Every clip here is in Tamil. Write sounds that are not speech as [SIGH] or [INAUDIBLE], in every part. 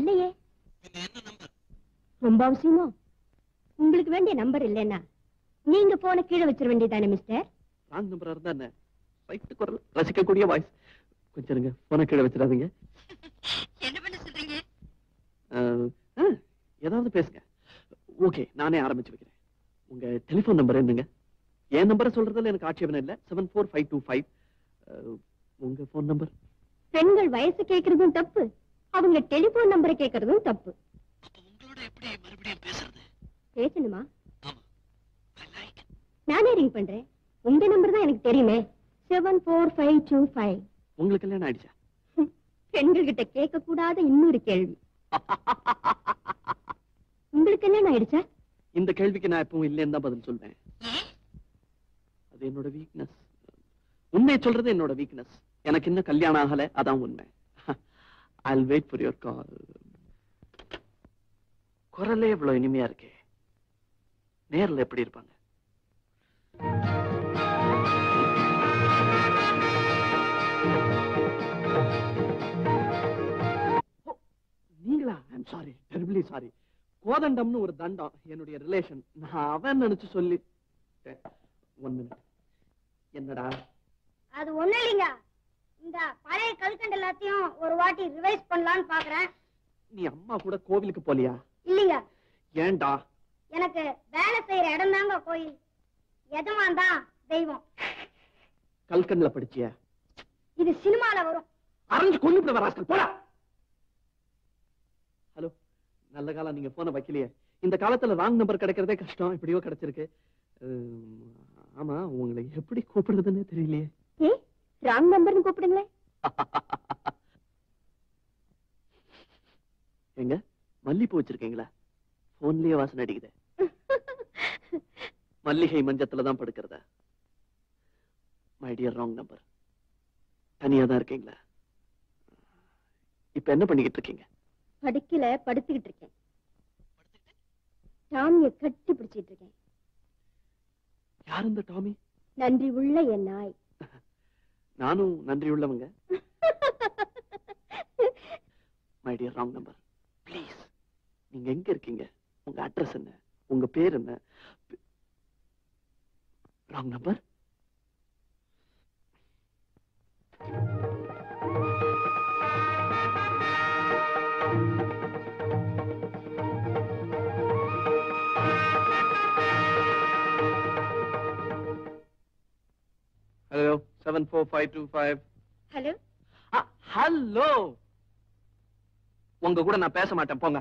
இல்லையே. பின்ன என்ன நம்பர் ரொம்ப அவசியமோ? உங்களுக்கு வேண்டிய நம்பர் இல்லைன்னா நீங்க போன கீழே வச்சிட வேண்டியதானே மிஸ்டர் ராங் நம்பரா இருந்தா என்ன? ரைட்டு குரல் ரசிக்கக்கூடிய வாய்ஸ் கொஞ்சம் இருங்க போன கீழே வச்சிடாதீங்க. என்ன பண்ண சொல்றீங்க? ஏதாவது பேசுங்க. ஓகே நானே ஆரம்பிச்சு வைக்கிறேன். உங்க டெலிபோன் நம்பர் என்னங்க என் நம்பரை சொல்றதுல எனக்கு ஆட்சேபனை இல்ல. Seven four five two five உங்க போன் நம்பர் பெண்கள் வயசு கேக்குறதும் தப்பு. அவங்க டெலிபோன் நம்பரை கேக்குறதும் தப்பு. உங்களோட எப்படி மறுபடியும் பேசுறது? பேசணுமா? நானே ரிங் பண்றேன். உங்க நம்பர் தான் எனக்கு தெரியுமே. Seven four five two five உங்களுக்கு கல்யாணம் ஆயிடுச்சா? பெண்கள் கிட்ட கேட்க கூடாத இன்னொரு கேள்வி. [LAUGHS] உங்களுக்கு என்ன ஆயிடுச்சா? இந்த கேள்விக்கு நான் எப்பவும் இல்லைன்னு தான் பதில் சொல்வேன். அது என்னோட வீக்னஸ் உண்மையை சொல்றது என்னோட வீக்னஸ் எனக்கு இன்னும் கல்யாணம் ஆகல அதான் உண்மை. I'll வெயிட் for your கால் குரலே இவ்வளவு இனிமையா இருக்கே. நேரில் எப்படி இருப்பாங்க? நீங்களா? ஐம் சாரி டெரிபிளி சாரி கோதண்டம்னு ஒரு தண்டம் என்னுடைய ரிலேஷன் நான் அவன் நினைச்சு சொல்லி ஒன் மினிட் என்னடா? அது ஒண்ணு இல்லைங்க. இந்த பழைய கல்கண்டு எல்லாத்தையும் ஒரு வாட்டி ரிவைஸ் பண்ணலாம்னு பாக்குறேன். நீ அம்மா கூட கோவிலுக்கு போலியா? இல்லைங்க ஏன்டா? எனக்கு வேலை செய்யற இடம் தாங்க கோயில். எஜமான் தான் தெய்வம். கல்கண்ல படிச்சிய? இது சினிமால வரும். அரைஞ்சு கொண்டு வராஸ்கள் போடா. ஹலோ நல்ல காலம் நீங்க போன வைக்கலையே. இந்த காலத்துல ராங் நம்பர் கிடைக்கிறதே கஷ்டம் எப்படியோ கிடைச்சிருக்கு. ஆமா உங்களை எப்படி கூப்பிடுறதுன்னு தெரியலையே. ராங் நம்பர்னு கூப்பிடுங்களேன் [LAUGHS] எங்க? மல்லிப்பூ வச்சிருக்கீங்களா? போன்லயே வாசனை அடிக்குதே. [LAUGHS] மல்லிகை மஞ்சத்துல தான் படுக்கிறதா? மை டியர் ராங் நம்பர் தனியா தான் இருக்கீங்களா? இப்ப என்ன பண்ணிக்கிட்டு இருக்கீங்க? படுக்கல படுத்துக்கிட்டு இருக்கேன். டாமிய கட்டி பிடிச்சிட்டு இருக்கேன். யார் இந்த டாமி? நன்றி உள்ள என் நாய். [LAUGHS] நானும் நன்றி உள்ளவங்க my dear wrong number please நீங்க எங்க இருக்கீங்க? உங்க அட்ரஸ் என்ன? உங்க பேர் என்ன? Wrong number seven four five two five hello hello. உங்க கூட நான் பேச மாட்டேன் போங்க.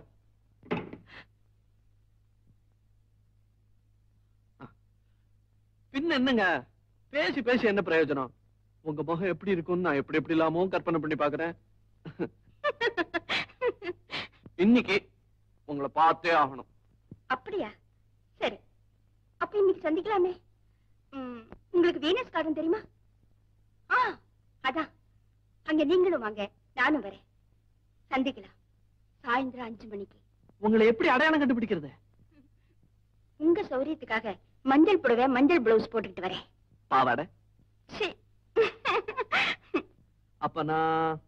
பின்ன என்னங்க? பேசி பேசி என்ன பிரயோஜனம்? உங்க முகம் எப்படி இருக்கும்னு நான் எப்படி எப்படி இல்லாமோ கற்பனை பண்ணி பாக்குறேன் இன்னைக்கு உங்களை பார்த்தே ஆகணும். அப்படியா? சரி. அப்ப இன்னைக்கு சந்திக்கலாமே. உங்களுக்கு வீனஸ் கார்டன் தெரியுமா? அதான். அங்க நீங்களும் வாங்க. நானும் வரேன். சந்திக்கலாம். சாயந்தரம் அஞ்சு மணிக்கு. உங்களை எப்படி அடையாளம் கண்டுபிடிக்கிறது? உங்க சௌரியத்துக்காக மஞ்சள் புடவை மஞ்சள் பிளவுஸ் போட்டுக்கிட்டு வரேன். பாவாடை? சீ. அப்ப நான்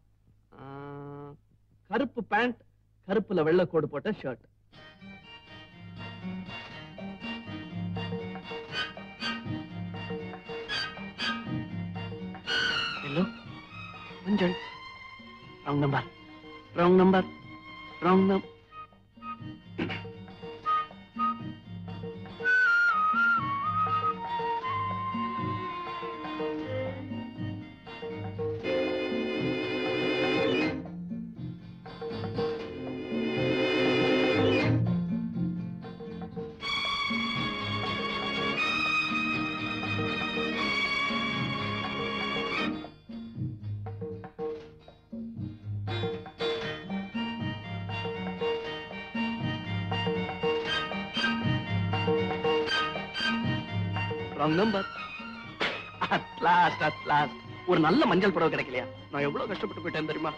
கருப்பு பேண்ட் கருப்புல வெள்ளை கோடு போட்ட ஷர்ட் மஞ்சள் wrong number wrong number wrong number wrong number at last at last ஒரு நல்ல மஞ்சள் புடவை கிடைக்கலையா? நான் எவ்வளவு கஷ்டப்பட்டு போயிட்டேன் தெரியுமா?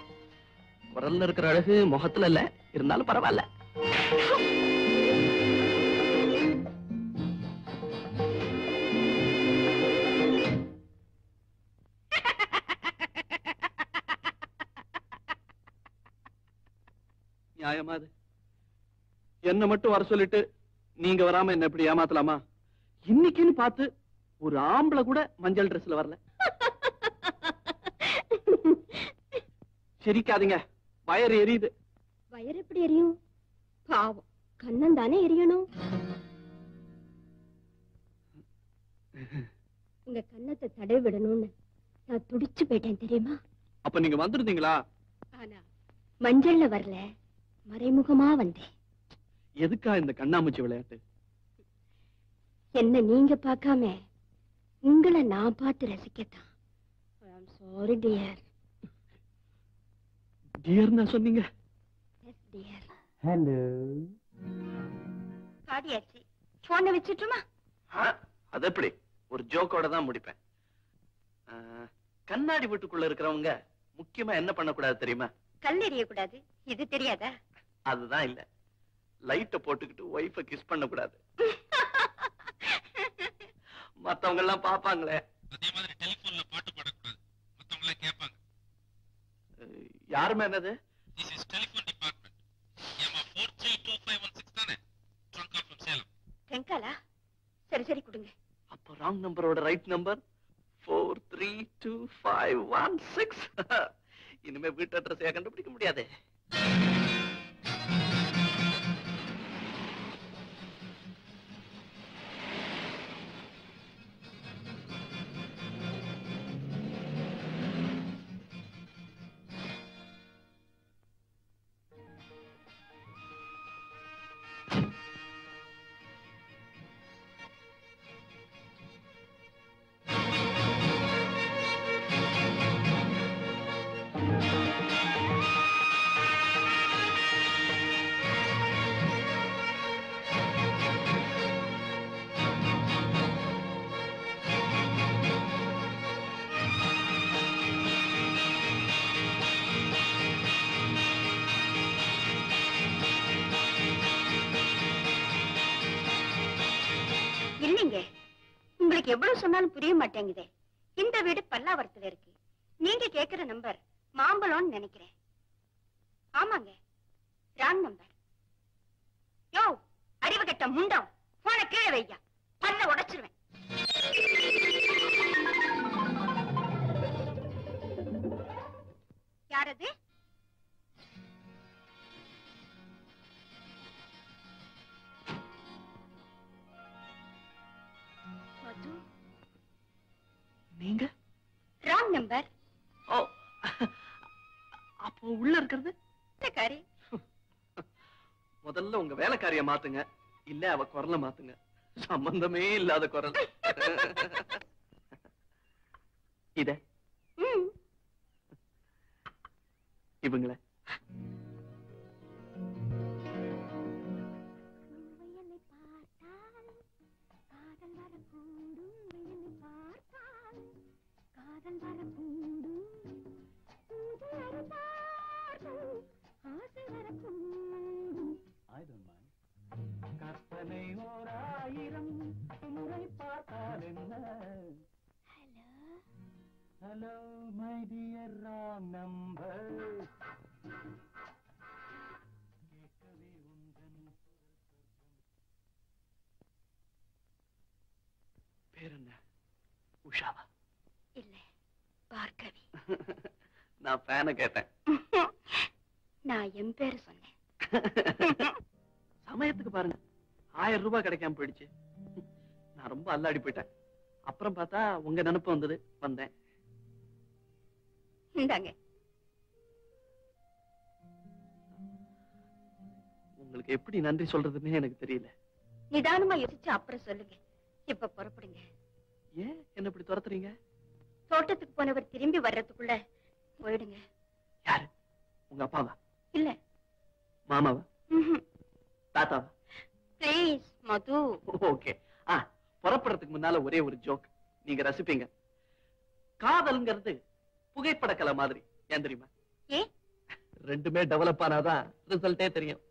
குரல்ல இருக்கிற அழகு முகத்துல இல்ல. இருந்தாலும் பரவாயில்ல. நியாயமா அது? என்ன மட்டும் வர சொல்லிட்டு நீங்க வராம என்ன இப்படி ஏமாத்தலாமா? இன்னைக்குன்னு பார்த்து ஒரு ஆம்பளை கூட மஞ்சள் ட்ரெஸ்ல வரல. [LAUGHS] சிரிக்காதீங்க. வயறு எரியுது. வயிறு எப்படி எரியும்? பாவம். கண்ணன் தானே எரியணும்? உங்க கண்ணத்தை தடை விடணும்னு நான் துடிச்சு போயிட்டேன் தெரியுமா? அப்ப நீங்க வந்திருந்தீங்களா? ஆனா மஞ்சள்ல வரல. மறைமுகமா வந்தேன். எதுக்கா இந்த கண்ணாமூச்சி விளையாட்டு? என்ன நீங்க பார்க்காம உங்களை நான் பார்த்து ரசிக்கத்தான். சாரி டியர் டியர்னா சொன்னீங்க. எஸ் டியர் ஹலோ பாடியாச்சு போனை வச்சுட்டுமா? அது எப்படி? ஒரு ஜோக்கோட தான் முடிப்பேன். கண்ணாடி வீட்டுக்குள்ள இருக்கிறவங்க முக்கியமா என்ன பண்ணக்கூடாது தெரியுமா? கல் எறியக்கூடாது. இது தெரியாதா? அதுதான் இல்ல. லைட்ட போட்டுக்கிட்டு ஒய்ஃப கிஸ் பண்ண கூடாது மத்தவங்க எல்லாம் பாப்பாங்களே அதே மாதிரி டெலிபோன்ல பாட்டு பாடக்கூடாது. மத்தவங்க எல்லாம் கேட்பாங்க யாருமே என்னது? திஸ் இஸ் டெலிபோன் டிபார்ட்மெண்ட் ஏமா four three two five one six தானே? ட்ரங்க் ஆஃப் ஃப்ரம் சேலம் தெங்காலா சரி சரி கொடுங்க. அப்போ ராங் நம்பரோட right number four three two five one six இனிமே வீட்டு அட்ரஸையா கண்டுபிடிக்க முடியாதே. இல்லைங்க உங்களுக்கு எவ்வளவு சொன்னாலும் புரிய மாட்டேங்குதே. இந்த வீடு பல்லாவரத்துல இருக்கு. நீங்க கேக்குற நம்பர் மாம்பழம்னு நினைக்கிறேன். ஆமாங்க. ராங் நம்பர் யோ அறிவு கெட்ட முண்டம். போன கீழே வையா பல்ல உடைச்சிருவேன். யாரது உள்ள இருக்கிறது? காரி. [LAUGHS] முதல்ல உங்க வேலைக்காரிய மாத்துங்க. இல்ல அவ குரலை மாத்துங்க. சம்பந்தமே இல்லாத குரல். [LAUGHS] இத. இவங்கள. Hello my dear wrong number. கேட்கவே உந்தன். பேர் என்ன உஷாவா? இல்ல பார்க்கவி [LAUGHS] நான் ஃபேனை கேட்டேன். [LAUGHS] நான் என் பேரு சொன்னேன். [LAUGHS] சமயத்துக்கு பாருங்க. ஆயிரம் ரூபாய் கிடைக்காம போயிடுச்சு. நான் ரொம்ப அல்லாடி போயிட்டேன். அப்புறம் பார்த்தா உங்க நினைப்பு வந்தது. வந்தேன். இந்தாங்க. உங்களுக்கு எப்படி நன்றி சொல்றதுன்னே எனக்கு தெரியல. நிதானமா யோசிச்சு அப்புறம் சொல்லுங்க. இப்ப புறப்படுங்க? ஏன் என்ன இப்படி துரத்துறீங்க? தோட்டத்துக்கு போனவர் திரும்பி வர்றதுக்குள்ள போயிடுங்க. யாரு? உங்க அப்பாவா? இல்ல. மாமாவா? தாத்தாவா? ப்ளீஸ் மது. ஓகே. புறப்படுறதுக்கு முன்னால ஒரே ஒரு ஜோக் நீங்க ரசிப்பீங்க. காதல்ங்கிறது புகைப்படக்கலை மாதிரி. ஏன் தெரியுமா? ரெண்டுமே டெவலப் ஆனாதான் ரிசல்ட்டே தெரியும்.